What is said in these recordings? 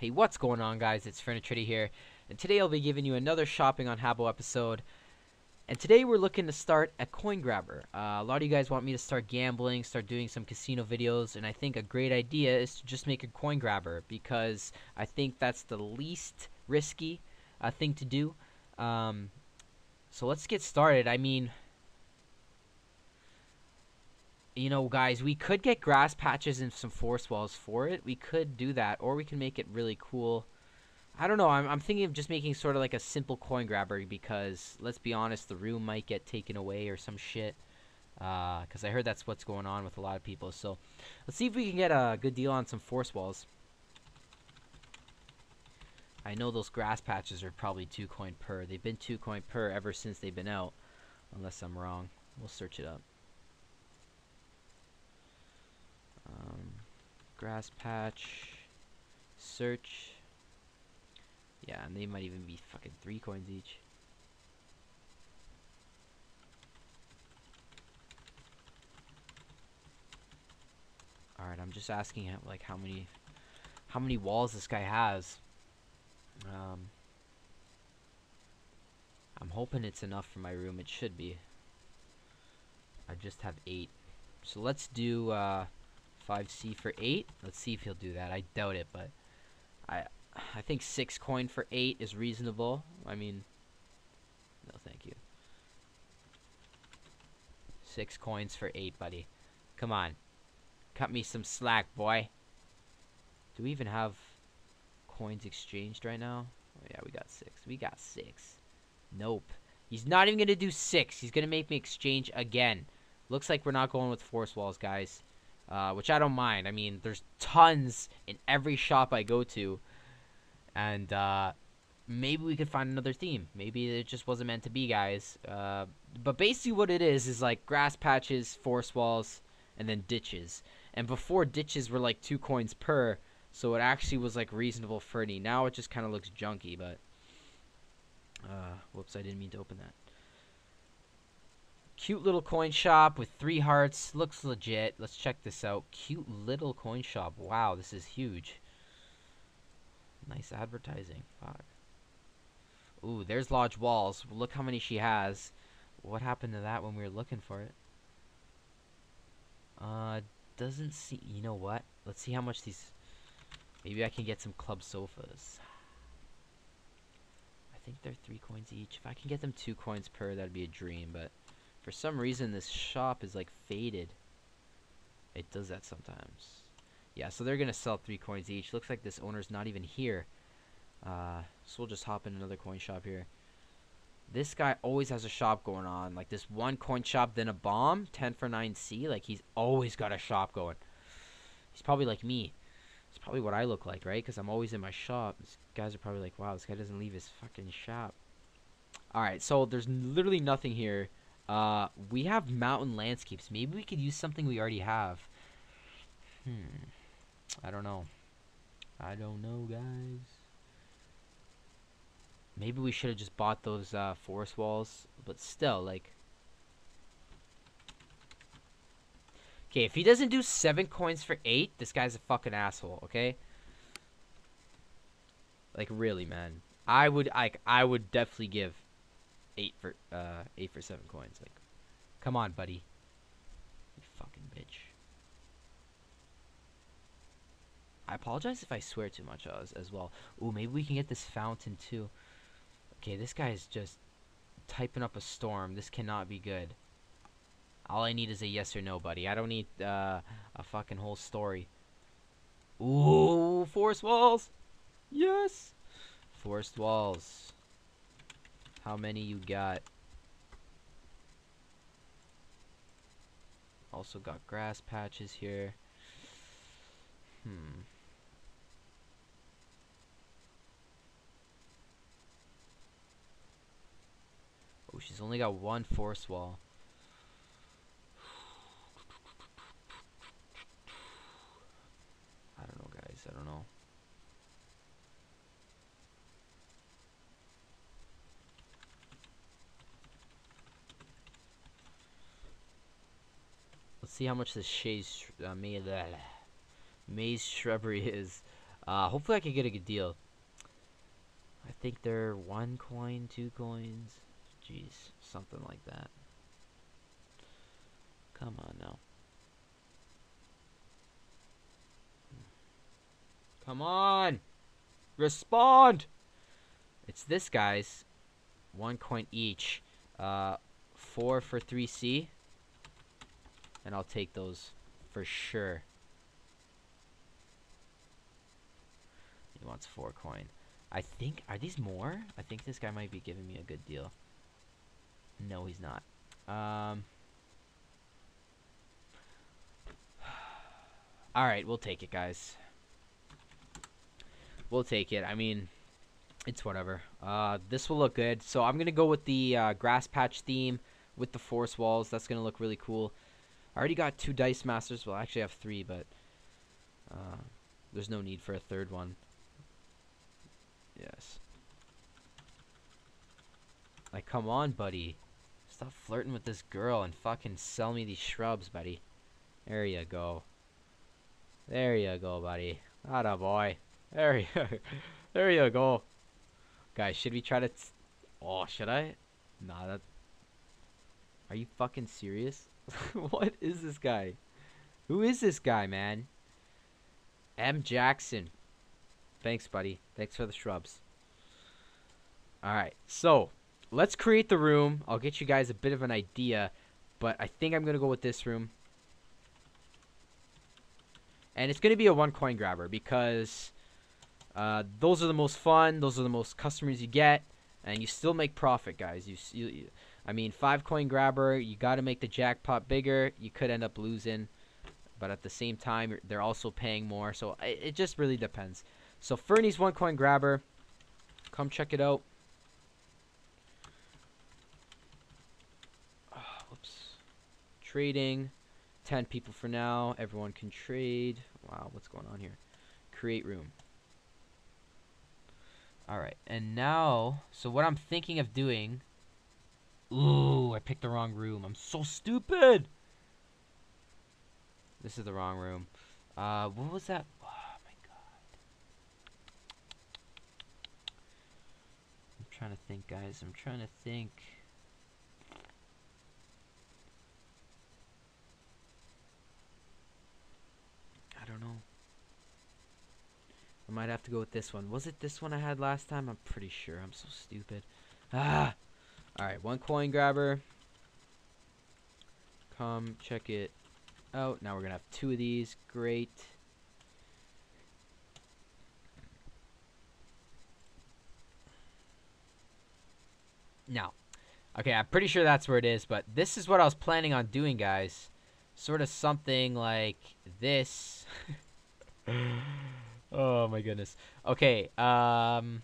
Hey, what's going on, guys? It's Furnitrader here, and today I'll be giving you another shopping on Habbo episode. And today we're looking to start a coin grabber. Uh, a lot of you guys want me to start gambling, start doing some casino videos, and I think a great idea is to just make a coin grabber because I think that's the least risky uh, thing to do. Um, so let's get started. I mean, you know, guys, we could get grass patches and some force walls for it. We could do that, or we can make it really cool. I don't know. I'm, I'm thinking of just making sort of like a simple coin grabber because, let's be honest, the room might get taken away or some shit. Because uh, I heard that's what's going on with a lot of people. So let's see if we can get a good deal on some force walls. I know those grass patches are probably two coin per. They've been two coin per ever since they've been out. Unless I'm wrong. We'll search it up. Grass patch. Search. Yeah, and they might even be fucking three coins each. Alright, I'm just asking him, like, how many, how many walls this guy has. Um, I'm hoping it's enough for my room. It should be. I just have eight. So let's do, uh, 5C for 8. Let's see if he'll do that. I doubt it, but I I think 6 coin for 8 is reasonable. I mean, no thank you. 6 coins for 8, buddy. Come on. Cut me some slack, boy. Do we even have coins exchanged right now? Oh, yeah, we got 6. We got 6. Nope. He's not even going to do 6. He's going to make me exchange again. Looks like we're not going with force walls, guys uh, which I don't mind. I mean, there's tons in every shop I go to, and uh, maybe we could find another theme. Maybe it just wasn't meant to be, guys. Uh, but basically, what it is is like grass patches, forest walls, and then ditches. And before ditches were like two coins per, so it actually was like reasonable for any. Now it just kind of looks junky, but. Uh, whoops, I didn't mean to open that. Cute little coin shop with three hearts. Looks legit. Let's check this out. Cute little coin shop. Wow, this is huge. Nice advertising. Fuck. Ooh, there's Lodge Walls. Look how many she has. What happened to that when we were looking for it? Uh, doesn't see... You know what? Let's see how much these... Maybe I can get some club sofas. I think they're three coins each. If I can get them two coins per, that'd be a dream, but... For some reason, this shop is like faded. It does that sometimes. Yeah, so they're going to sell three coins each. Looks like this owner's not even here. Uh, so we'll just hop in another coin shop here. This guy always has a shop going on. Like this one coin shop, then a bomb. 10 for 9C. Like he's always got a shop going. He's probably like me. It's probably what I look like, right? Because I'm always in my shop. These guys are probably like, wow, this guy doesn't leave his fucking shop. Alright, so there's literally nothing here. Uh, we have mountain landscapes. Maybe we could use something we already have. Hmm. I don't know. I don't know, guys. Maybe we should have just bought those uh, forest walls. But still, like... Okay, if he doesn't do seven coins for eight, this guy's a fucking asshole, okay? Like, really, man. I would, like, I would definitely give eight for uh eight for seven coins. Like, come on, buddy. You fucking bitch. I apologize if I swear too much as, as well. Ooh, maybe we can get this fountain too. Okay, this guy is just typing up a storm. This cannot be good. All I need is a yes or no, buddy. I don't need uh, a fucking whole story. Ooh, forest walls. Yes. Forest walls. How many you got? Also got grass patches here. Hmm. Oh, she's only got one force wall. I don't know, guys. I don't know. Let's see how much this shade uh, maze, maze shrubbery is. Uh, hopefully I can get a good deal. I think they're one coin, two coins. Jeez, something like that. Come on now. Come on! Respond! It's this, guys. One coin each. Uh, four for 3C. And I'll take those for sure. He wants four coin. I think, are these more? I think this guy might be giving me a good deal. No, he's not. Um. Alright, we'll take it, guys. We'll take it. I mean, it's whatever. Uh, this will look good. So I'm going to go with the uh, grass patch theme with the force walls. That's going to look really cool. I already got two Dice Masters. Well, I actually have three, but uh, there's no need for a third one. Yes. Like, come on, buddy. Stop flirting with this girl and fucking sell me these shrubs, buddy. There you go. There you go, buddy. Atta boy. There you, there you go. Guys, should we try to... oh, should I? Nah, that... Are you fucking serious? what is this guy? Who is this guy, man? M. Jackson. Thanks, buddy. Thanks for the shrubs. Alright, so, let's create the room. I'll get you guys a bit of an idea, but I think I'm going to go with this room. And it's going to be a one coin grabber because uh, those are the most fun. Those are the most customers you get, and you still make profit, guys. You, you I mean, five coin grabber. You got to make the jackpot bigger. You could end up losing, but at the same time, they're also paying more. So it, it just really depends. So Fernie's one coin grabber. Come check it out. Oh, whoops. Trading. 10 people for now. Everyone can trade. Wow, what's going on here? Create room. Alright, and now, so what I'm thinking of doing... Ooh, I picked the wrong room. I'm so stupid! This is the wrong room. Uh, what was that? Oh, my God. I'm trying to think, guys. I'm trying to think... I don't know. I might have to go with this one. Was it this one I had last time? I'm pretty sure. I'm so stupid. Ah! Alright, one coin grabber. Come check it out. Now we're going to have two of these. Great. Now, okay, I'm pretty sure that's where it is, but this is what I was planning on doing, guys sort of something like this. oh my goodness. Okay, um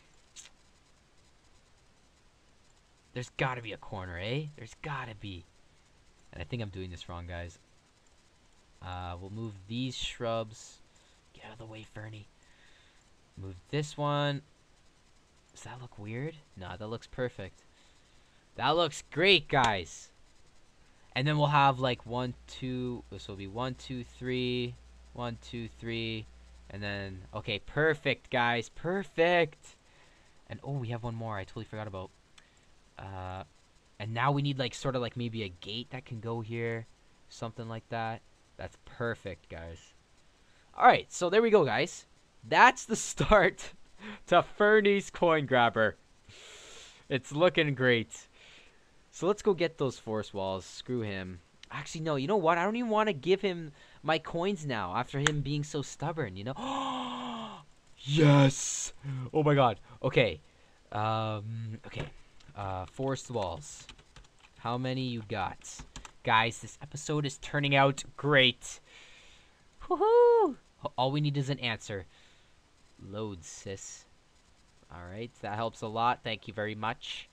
There's got to be a corner, eh? There's got to be. And I think I'm doing this wrong, guys. Uh, we'll move these shrubs. Get out of the way, Fernie. Move this one. Does that look weird? No, that looks perfect. That looks great, guys. And then we'll have like one, two, this will be one, two, three, one, two, three, and then, okay, perfect, guys, perfect. And, oh, we have one more I totally forgot about. Uh, and now we need like sort of like maybe a gate that can go here, something like that. That's perfect, guys. All right, so there we go, guys. That's the start to Fernie's Coin Grabber. It's looking great. So let's go get those force walls. Screw him. Actually, no. You know what? I don't even want to give him my coins now after him being so stubborn, you know? yes! Oh my god. Okay. Um, okay. Uh, force walls. How many you got? Guys, this episode is turning out great. Woohoo! All we need is an answer. Load, sis. Alright, that helps a lot. Thank you very much.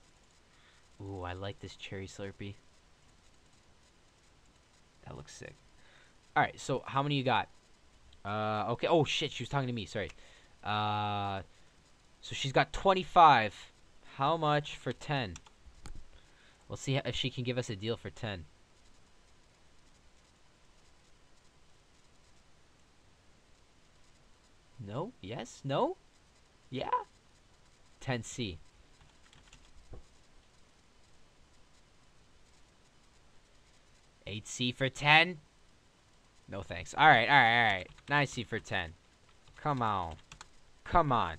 Ooh, I like this cherry slurpee. That looks sick. Alright, so how many you got? Uh, okay. Oh, shit, she was talking to me. Sorry. Uh, so she's got 25. How much for 10? We'll see if she can give us a deal for 10. No? Yes? No? Yeah? 10C. Eight C for ten? No thanks. Alright, alright, alright. Nine C for ten. Come on. Come on.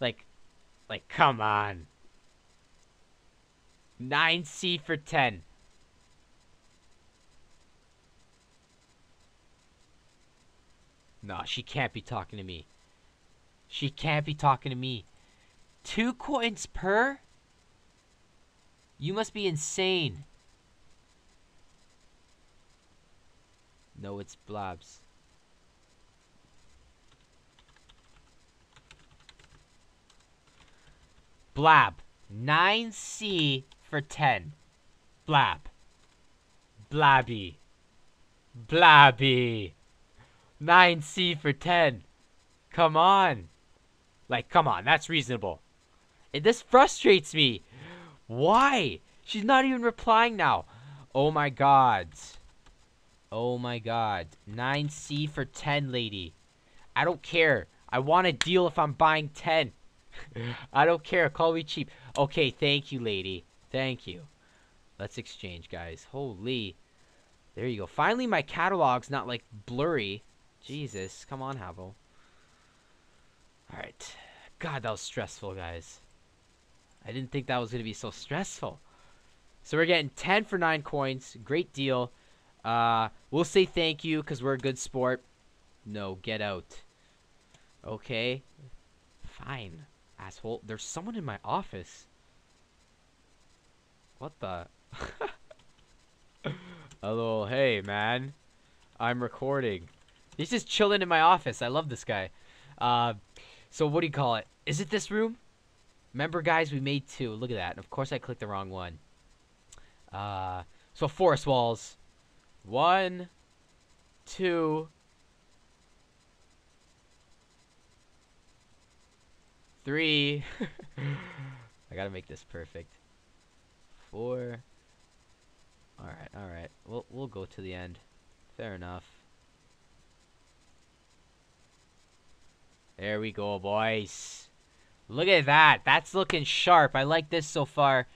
Like like come on. Nine C for ten. No, she can't be talking to me. She can't be talking to me. Two coins per? You must be insane. No, it's blobs. Blab. 9C for 10. Blab. Blabby. Blabby. 9C for 10. Come on. Like, come on, that's reasonable. And this frustrates me. Why? She's not even replying now. Oh my god. Oh my god. 9C for 10, lady. I don't care. I want a deal if I'm buying 10. I don't care. Call me cheap. Okay, thank you, lady. Thank you. Let's exchange, guys. Holy. There you go. Finally, my catalog's not, like, blurry. Jesus. Come on, Habbo. Alright. God, that was stressful, guys. I didn't think that was going to be so stressful. So we're getting 10 for 9 coins. Great deal. Uh, we'll say thank you because we're a good sport. No, get out. Okay. Fine, asshole. There's someone in my office. What the? Hello, hey, man. I'm recording. He's just chilling in my office. I love this guy. Uh, so what do you call it? Is it this room? Remember, guys, we made two. Look at that. Of course, I clicked the wrong one. Uh, so forest walls. One, two, three. I gotta make this perfect. Four. All right, all right. We'll we'll go to the end. Fair enough. There we go, boys. Look at that. That's looking sharp. I like this so far.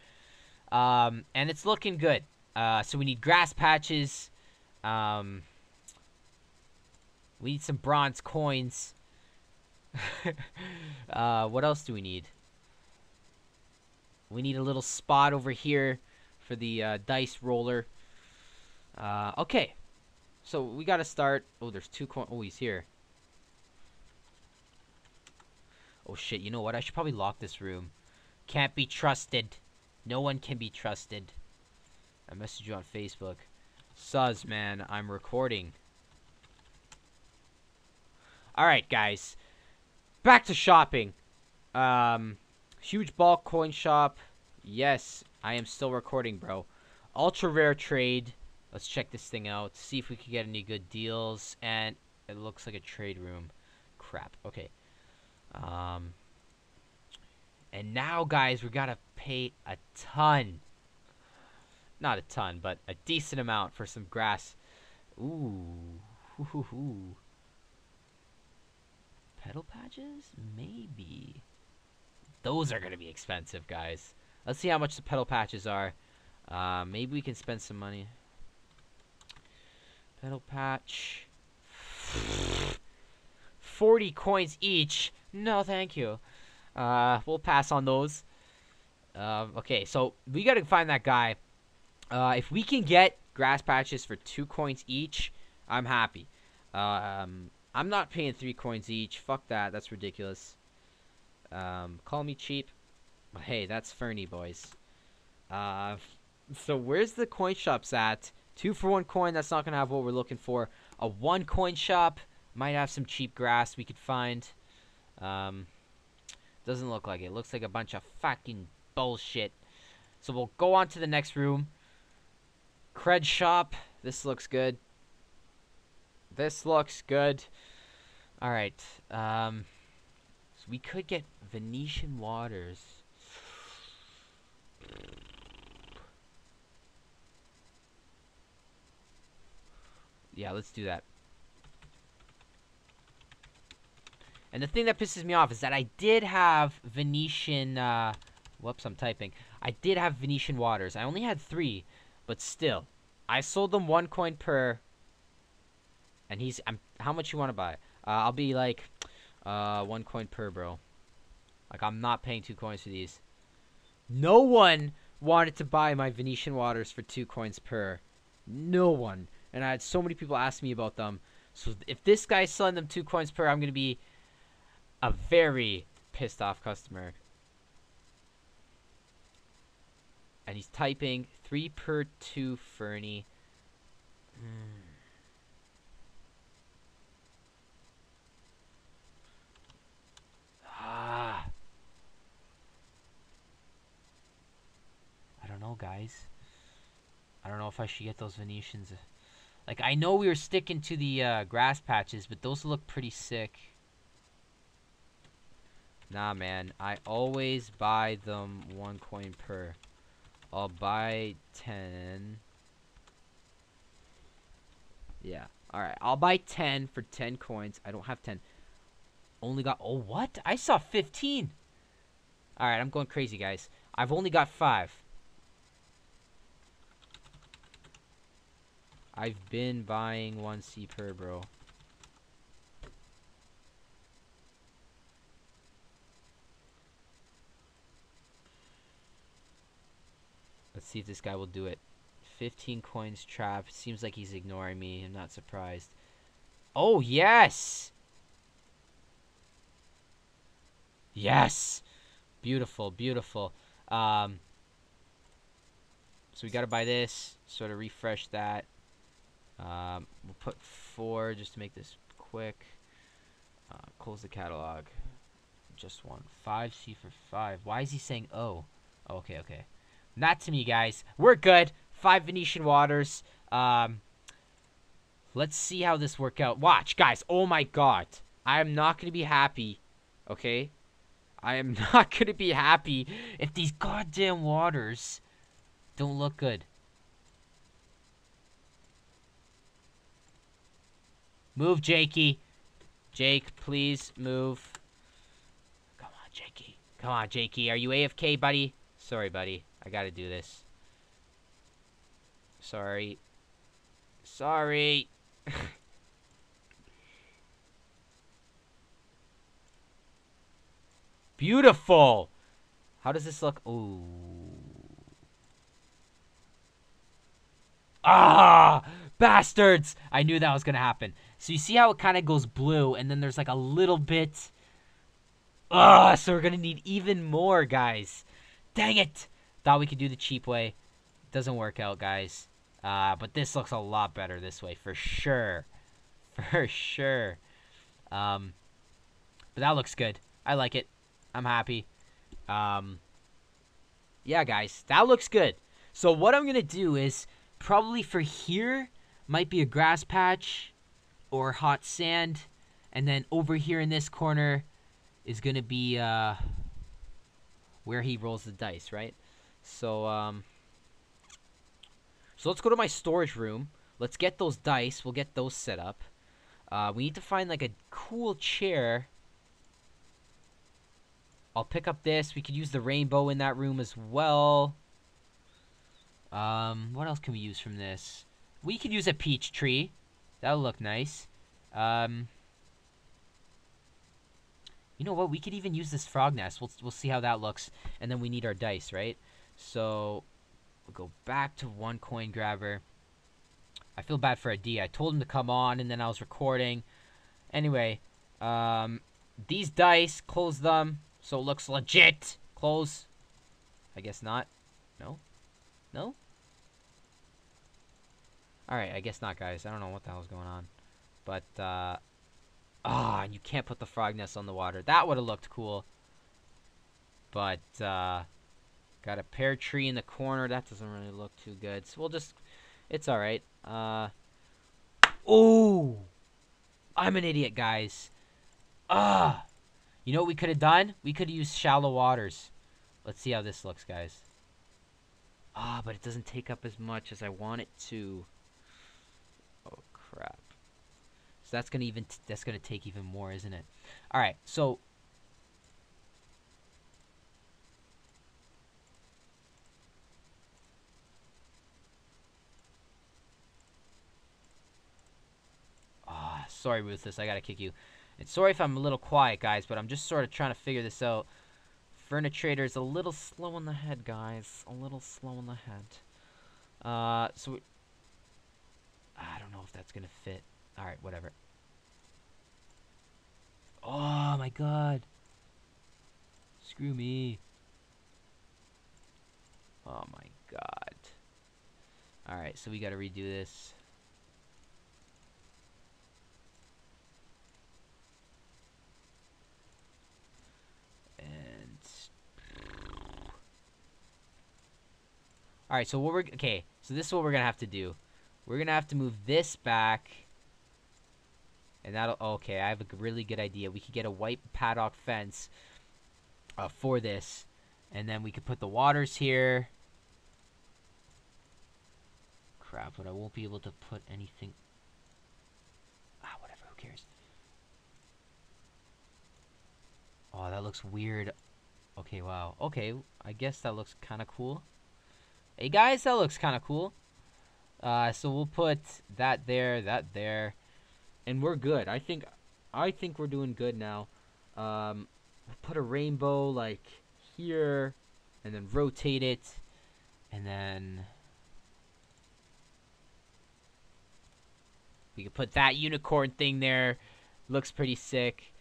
Um, and it's looking good. Uh, so we need grass patches. Um, we need some bronze coins. uh, what else do we need? We need a little spot over here for the uh, dice roller. Uh, okay. So we gotta start. Oh, there's two coins. Oh, he's here. Oh shit, you know what? I should probably lock this room. Can't be trusted. No one can be trusted. I messaged you on Facebook. Suz, man, I'm recording. Alright, guys. Back to shopping. Um, huge bulk coin shop. Yes, I am still recording, bro. Ultra rare trade. Let's check this thing out. See if we can get any good deals. And it looks like a trade room. Crap. Okay. Um, and now, guys, we gotta pay a ton not a ton, but a decent amount for some grass. Ooh. Hoo hoo Petal patches? Maybe. Those are going to be expensive, guys. Let's see how much the petal patches are. Uh, maybe we can spend some money. Petal patch. 40 coins each. No, thank you. Uh, we'll pass on those. Uh, okay, so we got to find that guy. Uh, if we can get grass patches for two coins each, I'm happy. Um, I'm not paying three coins each. Fuck that. That's ridiculous. Um, call me cheap. Hey, that's Fernie, boys. Uh, so where's the coin shops at? Two for one coin. That's not going to have what we're looking for. A one coin shop. Might have some cheap grass we could find. Um, doesn't look like it. Looks like a bunch of fucking bullshit. So we'll go on to the next room. Cred shop. This looks good. This looks good. Alright. Um, we could get Venetian waters. Yeah, let's do that. And the thing that pisses me off is that I did have Venetian, uh, whoops, I'm typing. I did have Venetian waters. I only had three, but still. I sold them one coin per. And he's, I'm, how much you want to buy? Uh, I'll be like, uh, one coin per, bro. Like, I'm not paying two coins for these. No one wanted to buy my Venetian waters for two coins per. No one. And I had so many people ask me about them. So if this guy's selling them two coins per, I'm going to be a very pissed off customer. And he's typing three per two Fernie. Hmm. Ah. I don't know, guys. I don't know if I should get those Venetians. Like, I know we were sticking to the uh, grass patches, but those look pretty sick. Nah, man. I always buy them one coin per. I'll buy 10. Yeah. Alright, I'll buy 10 for 10 coins. I don't have 10. Only got... Oh, what? I saw 15. Alright, I'm going crazy, guys. I've only got 5. I've been buying 1 C per, bro. Let's see if this guy will do it. 15 coins trap. Seems like he's ignoring me. I'm not surprised. Oh, yes! Yes! Beautiful, beautiful. Um, so we gotta buy this. Sort of refresh that. Um, we'll put four just to make this quick. Uh, close the catalog. Just one. Five C for five. Why is he saying oh? oh okay, okay. Not to me, guys. We're good. Five Venetian waters. Um, let's see how this work out. Watch, guys. Oh my god. I am not going to be happy. Okay? I am not going to be happy if these goddamn waters don't look good. Move, Jakey. Jake, please move. Come on, Jakey. Come on, Jakey. Are you AFK, buddy? Sorry, buddy. I gotta do this. Sorry. Sorry. Beautiful. How does this look? Ooh. Ah! Bastards! I knew that was to happen. So you see how it kind of goes blue, and then there's like a little bit... Ah! So we're going to need even more, guys. Dang it! Thought we could do the cheap way. Doesn't work out, guys. Uh, but this looks a lot better this way, for sure. For sure. Um, but that looks good. I like it. I'm happy. Um, yeah, guys, that looks good. So what I'm going to do is probably for here might be a grass patch or hot sand. And then over here in this corner is going to be uh, where he rolls the dice, right? So, um, so let's go to my storage room. Let's get those dice. We'll get those set up. Uh, we need to find like a cool chair. I'll pick up this. We could use the rainbow in that room as well. Um, what else can we use from this? We could use a peach tree. That'll look nice. Um, you know what? We could even use this frog nest. We'll, we'll see how that looks. And then we need our dice, right? So we'll go back to one coin grabber. I feel bad for a D. I told him to come on, and then I was recording. Anyway, um, these dice, close them, so it looks legit. Close. I guess not. No? No? Alright, I guess not, guys. I don't know what the hell's going on. But, uh... Ah, oh, and you can't put the frog nest on the water. That would have looked cool. But, uh... Got a pear tree in the corner. That doesn't really look too good. So we'll just... It's alright. Uh... Oh! I'm an idiot, guys. Ah! You know what we could have done? We could have used shallow waters. Let's see how this looks, guys. Ah, but it doesn't take up as much as I want it to. Oh, crap. So that's gonna even that's gonna take even more, isn't it? All right. So Ah, sorry, Ruthless. I gotta kick you. And sorry if I'm a little quiet, guys, but I'm just sort of trying to figure this out. Furnitrader's a little slow in the head, guys. A little slow in the head. Uh, so... I don't know if that's gonna fit. Alright, whatever. Oh, my God. Screw me. Oh, my God. Alright, so we gotta redo this. And... All right, so what we're okay. So this is what we're gonna have to do. We're gonna have to move this back, and that'll okay. I have a really good idea. We could get a white paddock fence uh, for this, and then we could put the waters here. Crap, but I won't be able to put anything. Ah, whatever. Who cares? Oh, that looks weird. Okay, wow. Okay, I guess that looks kind of cool. Hey guys, that looks kind of cool. Uh, so we'll put that there, that there, and we're good. I think, I think we're doing good now. Um, put a rainbow like here, and then rotate it, and then we can put that unicorn thing there. Looks pretty sick.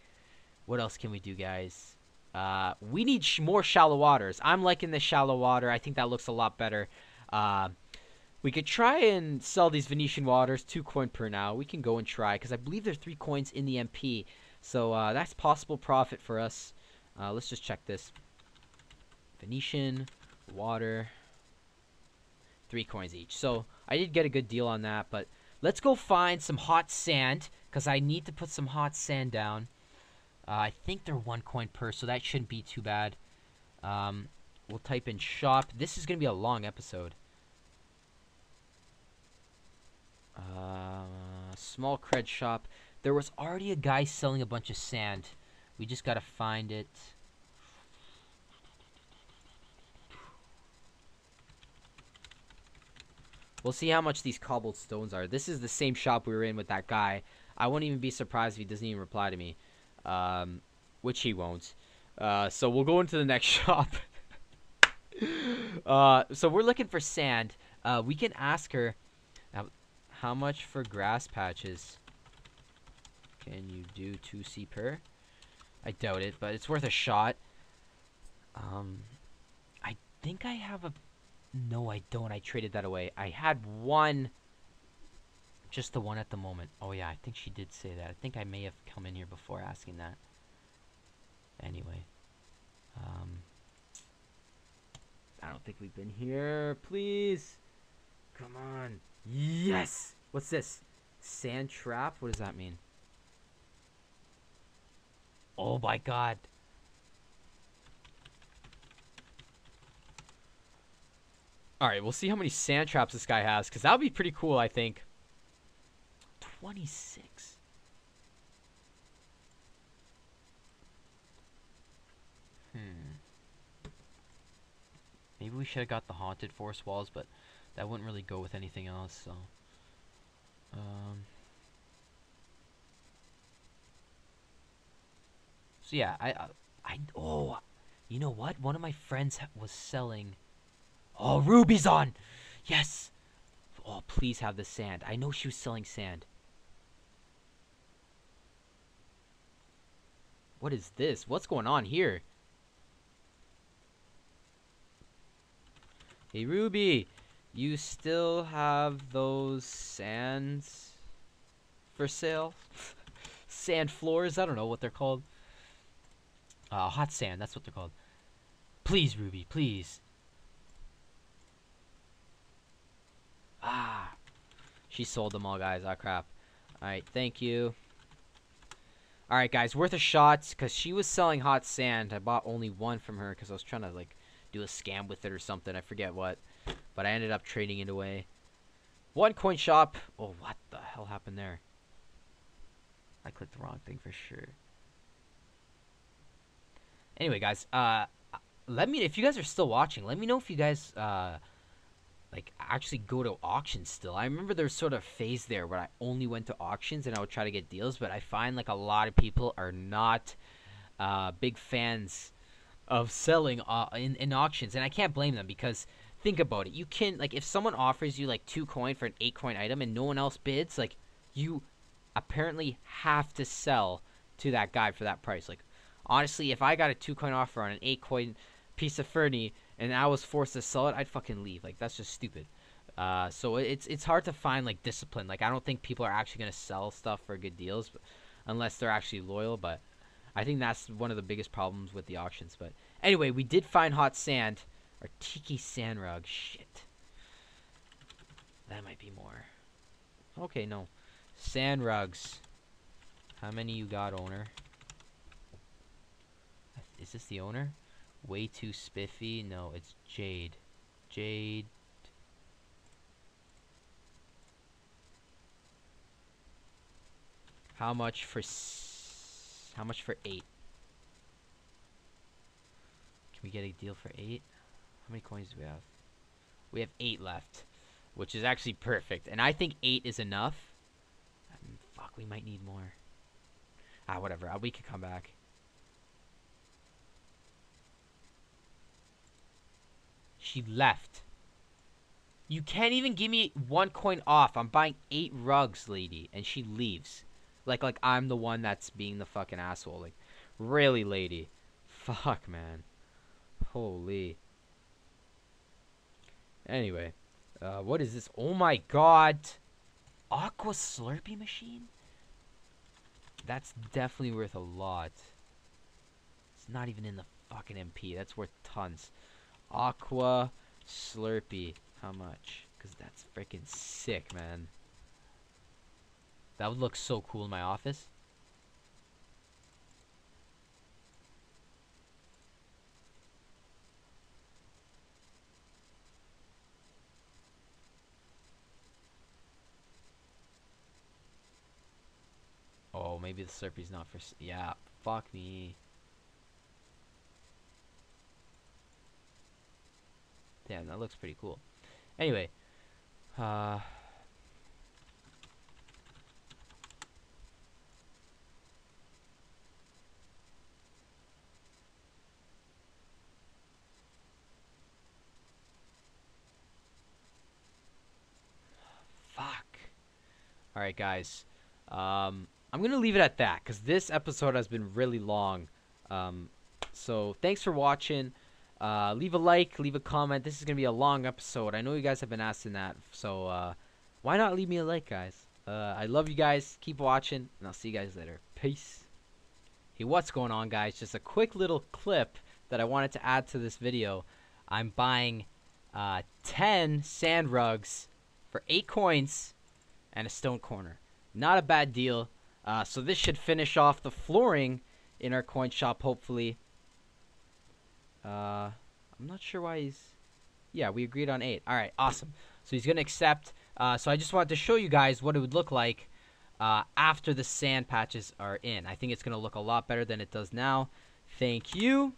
What else can we do, guys? Uh, we need sh more shallow waters. I'm liking the shallow water. I think that looks a lot better. Uh, we could try and sell these Venetian waters, two coin per now. We can go and try because I believe there's three coins in the MP. So uh, that's possible profit for us. Uh, let's just check this. Venetian water, three coins each. So I did get a good deal on that, but let's go find some hot sand because I need to put some hot sand down. Uh, I think they're one coin per, so that shouldn't be too bad. Um, we'll type in shop. This is going to be a long episode. Uh, small cred shop. There was already a guy selling a bunch of sand. We just got to find it. We'll see how much these cobbled stones are. This is the same shop we were in with that guy. I wouldn't even be surprised if he doesn't even reply to me um, which he won't. Uh, so we'll go into the next shop. uh, so we're looking for sand. Uh, we can ask her how much for grass patches. Can you do 2C per? I doubt it, but it's worth a shot. Um, I think I have a... No, I don't. I traded that away. I had one just the one at the moment. Oh yeah, I think she did say that. I think I may have come in here before asking that. Anyway. Um, I don't think we've been here. Please. Come on. Yes! What's this? Sand trap? What does that mean? Oh my god. Alright, we'll see how many sand traps this guy has, because that would be pretty cool, I think. 26. Hmm. Maybe we should have got the haunted force walls, but that wouldn't really go with anything else, so. Um. So yeah, I, I, I, oh, you know what? One of my friends was selling. Oh, rubies on! Yes! Oh, please have the sand. I know she was selling sand. What is this? What's going on here? Hey, Ruby. You still have those sands for sale? sand floors? I don't know what they're called. Uh, hot sand. That's what they're called. Please, Ruby. Please. Ah. She sold them all, guys. Ah, crap. Alright, thank you. Alright, guys, worth a shot, because she was selling hot sand. I bought only one from her, because I was trying to, like, do a scam with it or something. I forget what. But I ended up trading it away. One coin shop. Oh, what the hell happened there? I clicked the wrong thing for sure. Anyway, guys, uh, let me if you guys are still watching. Let me know if you guys uh, like actually go to auctions still. I remember there's sort of phase there where I only went to auctions and I would try to get deals, but I find like a lot of people are not uh, big fans of selling uh, in in auctions, and I can't blame them because think about it. You can like if someone offers you like two coin for an eight coin item and no one else bids, like you apparently have to sell to that guy for that price. Like honestly, if I got a two coin offer on an eight coin piece of furni and I was forced to sell it, I'd fucking leave. Like that's just stupid. Uh, so it's it's hard to find like discipline. Like I don't think people are actually gonna sell stuff for good deals, but, unless they're actually loyal. But I think that's one of the biggest problems with the auctions. But anyway, we did find hot sand or tiki sand rug. Shit, that might be more. Okay, no, sand rugs. How many you got, owner? Is this the owner? Way too spiffy? No, it's Jade. Jade. How much for how much for 8? Can we get a deal for 8? Many coins do we have? We have 8 left, which is actually perfect. And I think 8 is enough. Um, fuck, we might need more. Ah, whatever. Uh, we could come back. She left. You can't even give me one coin off. I'm buying eight rugs, lady, and she leaves. Like, like I'm the one that's being the fucking asshole. Like, really, lady? Fuck, man. Holy. Anyway, uh, what is this? Oh my god! Aqua Slurpee machine? That's definitely worth a lot. It's not even in the fucking MP. That's worth tons. Aqua Slurpee. How much? Because that's freaking sick, man. That would look so cool in my office. Oh, maybe the Slurpee's not for... Yeah, fuck me. Damn, that looks pretty cool. Anyway, uh, fuck. All right, guys. Um, I'm gonna leave it at that because this episode has been really long. Um, so thanks for watching. Uh, leave a like, leave a comment. This is going to be a long episode. I know you guys have been asking that. So uh, why not leave me a like, guys? Uh, I love you guys. Keep watching, and I'll see you guys later. Peace. Hey, what's going on, guys? Just a quick little clip that I wanted to add to this video. I'm buying uh, 10 sand rugs for 8 coins and a stone corner. Not a bad deal. Uh, so this should finish off the flooring in our coin shop, hopefully. Uh, I'm not sure why he's... Yeah, we agreed on 8. Alright, awesome. So he's going to accept. Uh, so I just wanted to show you guys what it would look like uh, after the sand patches are in. I think it's going to look a lot better than it does now. Thank you.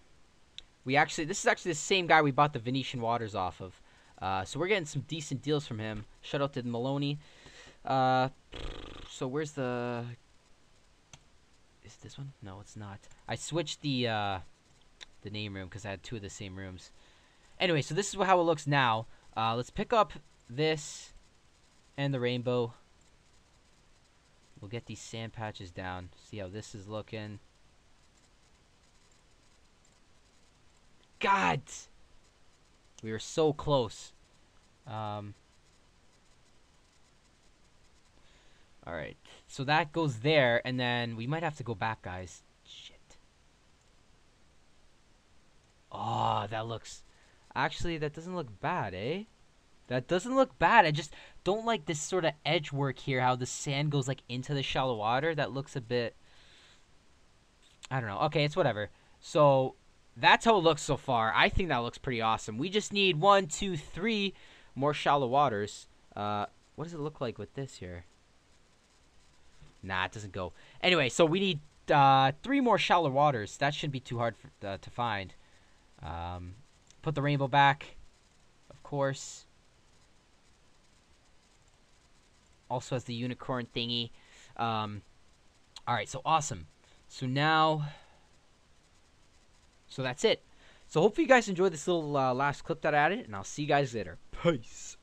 We actually... This is actually the same guy we bought the Venetian Waters off of. Uh, so we're getting some decent deals from him. Shout out to Maloney. Uh, so where's the... Is this one? No, it's not. I switched the... Uh, the name room because I had two of the same rooms. Anyway, so this is how it looks now. Uh, let's pick up this and the rainbow. We'll get these sand patches down. See how this is looking. God! We were so close. Um, Alright, so that goes there, and then we might have to go back, guys. Shit. Oh, that looks... Actually, that doesn't look bad, eh? That doesn't look bad. I just don't like this sort of edge work here, how the sand goes, like, into the shallow water. That looks a bit... I don't know. Okay, it's whatever. So, that's how it looks so far. I think that looks pretty awesome. We just need one, two, three more shallow waters. Uh, what does it look like with this here? Nah, it doesn't go. Anyway, so we need uh, three more shallow waters. That shouldn't be too hard for, uh, to find. Um, put the rainbow back, of course. Also has the unicorn thingy. Um, all right, so awesome. So now, so that's it. So hopefully you guys enjoyed this little uh, last clip that I added, and I'll see you guys later. Peace.